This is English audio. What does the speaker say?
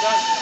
That's